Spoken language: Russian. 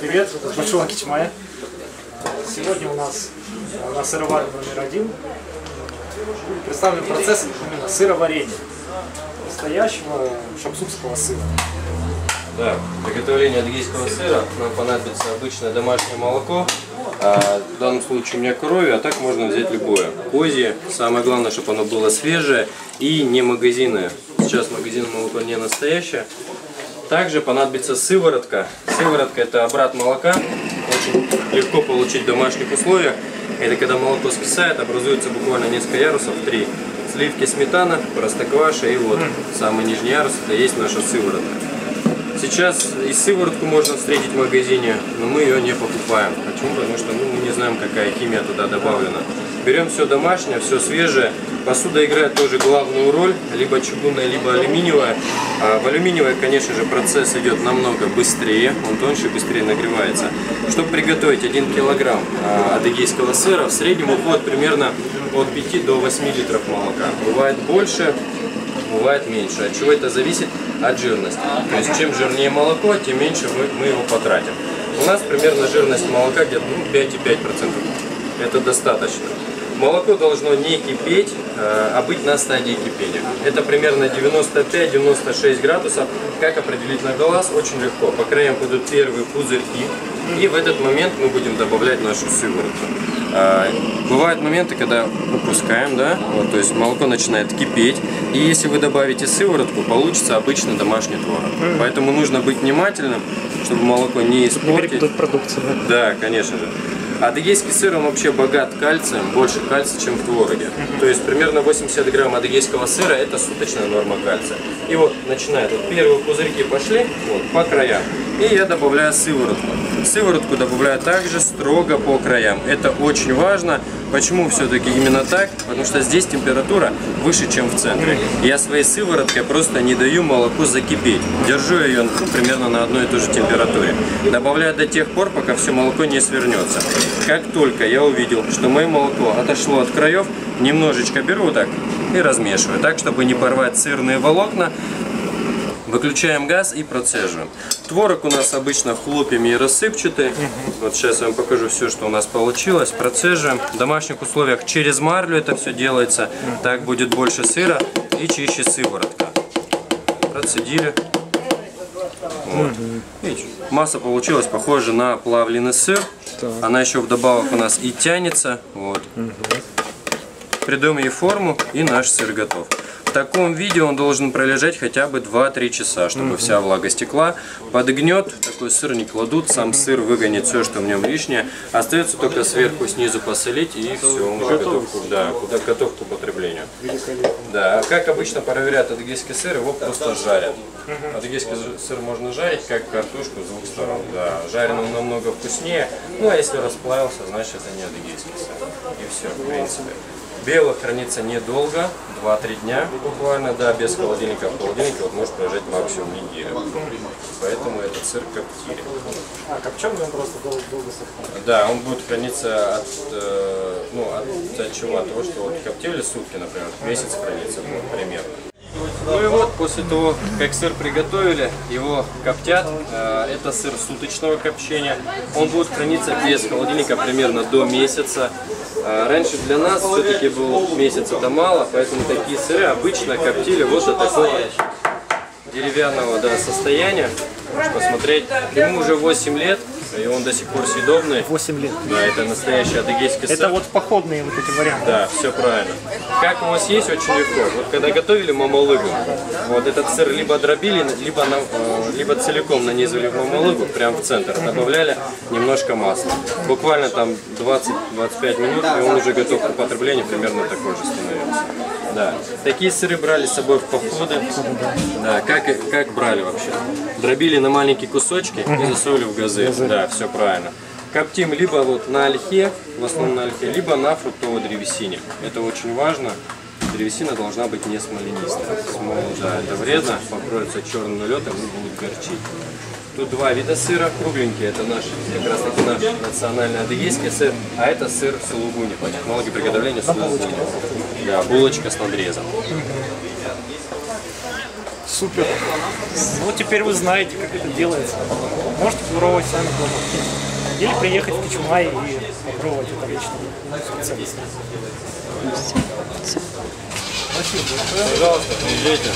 привет, это Большого Кичмая. Сегодня у нас на сыроваре номер один представлен процесс именно сыроварения настоящего шапсукского сыра. Да, для приготовления адыгейского сыра нам понадобится обычное домашнее молоко. А в данном случае у меня коровье, а так можно взять любое. Козье. Самое главное, чтобы оно было свежее и не магазинное. Сейчас магазинное молоко не настоящее. Также понадобится сыворотка. Сыворотка это обрат молока. Очень легко получить в домашних условиях. Это когда молоко скисает, образуется буквально несколько ярусов, три. Сливки сметана, простокваша и вот самый нижний ярус, это есть наша сыворотка. Сейчас и сыворотку можно встретить в магазине, но мы ее не покупаем. Почему? Потому что ну, мы не знаем, какая химия туда добавлена. Берем все домашнее, все свежее. Посуда играет тоже главную роль, либо чугунная, либо алюминиевая. А в алюминиевой, конечно же, процесс идет намного быстрее, он тоньше, быстрее нагревается. Чтобы приготовить 1 килограмм а, адыгейского сыра, в среднем уходит примерно от 5 до 8 литров молока. Бывает больше, бывает меньше. От чего это зависит? От жирности. То есть чем жирнее молоко, тем меньше мы, его потратим. У нас примерно жирность молока где-то ну, 5,5%. Это достаточно. Молоко должно не кипеть, а быть на стадии кипения. Это примерно 95-96 градусов. Как определить на глаз? Очень легко. По краям будут первые пузырьки. И в этот момент мы будем добавлять нашу сыворотку. Бывают моменты, когда выпускаем, да, вот, то есть молоко начинает кипеть. И если вы добавите сыворотку, получится обычный домашний творог. Поэтому нужно быть внимательным, чтобы молоко не испортить. Не продукцию. Да, конечно же. Адыгейский сыр, он вообще богат кальцием, больше кальция, чем в твороге. То есть примерно 80 грамм адыгейского сыра – это суточная норма кальция. И вот начинает, вот первые пузырьки пошли вот, по краям. И я добавляю сыворотку. Сыворотку добавляю также строго по краям. Это очень важно. Почему все-таки именно так? Потому что здесь температура выше, чем в центре. Я своей сывороткой просто не даю молоку закипеть. Держу ее примерно на одной и той же температуре. Добавляю до тех пор, пока все молоко не свернется. Как только я увидел, что мое молоко отошло от краев, немножечко беру так и размешиваю. Так, чтобы не порвать сырные волокна, Выключаем газ и процеживаем. Творог у нас обычно хлопьями и рассыпчатый. Вот сейчас я вам покажу все, что у нас получилось. Процеживаем. В домашних условиях через марлю это все делается. Так будет больше сыра и чище сыворотка. Процедили. Вот. Видите, масса получилась похожа на плавленый сыр. Она еще вдобавок у нас и тянется. Вот. Придаем ей форму и наш сыр готов. В таком виде он должен пролежать хотя бы 2-3 часа, чтобы угу. вся влага стекла. Подгнет, такой сыр не кладут, сам сыр выгонит все, что в нем лишнее. Остается только сверху, снизу посолить и все, он уже готов, да, готов к употреблению. Да, как обычно проверяют адыгейский сыр, его просто жарят. Адыгейский сыр можно жарить, как картошку с двух сторон. Да, жареный он намного вкуснее. Ну а если расплавился, значит это не адыгейский сыр. Все, в принципе. Бело хранится недолго, 2-3 дня буквально, да, без холодильника. В холодильнике вот может прожить максимум неделю. Поэтому этот сыр коптили. А, копченый он просто долго, долго сохраняется? Да, он будет храниться от, э, ну, от, от чего? От того, что вот коптили сутки, например, месяц хранится вот, примерно. Ну вот, после того, как сыр приготовили, его коптят. Э, это сыр суточного копчения. Он будет храниться без холодильника примерно до месяца. Э, раньше для нас все-таки был месяц это мало, поэтому такие сыры обычно коптили вот до такого деревянного да, состояния. Можешь посмотреть. Ему уже 8 лет, и он до сих пор съедобный. 8 лет. Да, это настоящий адыгейский сыр. Это вот походные вот эти варианты. Да, все правильно. Как у вас есть, очень легко. Вот когда готовили мамалыгу, вот этот сыр либо дробили, либо, на, э, либо целиком нанизывали в мамалыгу, прям в центр, добавляли немножко масла. Буквально там 20-25 минут, и он уже готов к употреблению, примерно такой же становится. Да. Такие сыры брали с собой в походы. Да, как, как брали вообще? Дробили на маленькие кусочки и засовывали в газы. газы. Да, все правильно. Коптим либо вот на ольхе, в основном на ольхе, либо на фруктовой древесине. Это очень важно. Древесина должна быть не смоленистая. Смол, да, это вредно, покроется черным налетом и будет горчить. Тут два вида сыра, кругленький, это наш, как раз таки наш национальный адыгейский сыр, а это сыр сулугуни, по технологии приготовления сулугуни. Да, булочка с надрезом. Супер. Ну, теперь вы знаете, как это делается. Можете попробовать сами дома. Или приехать в Кичмай и попробовать это лично. специалиста. Спасибо. Пожалуйста, приезжайте.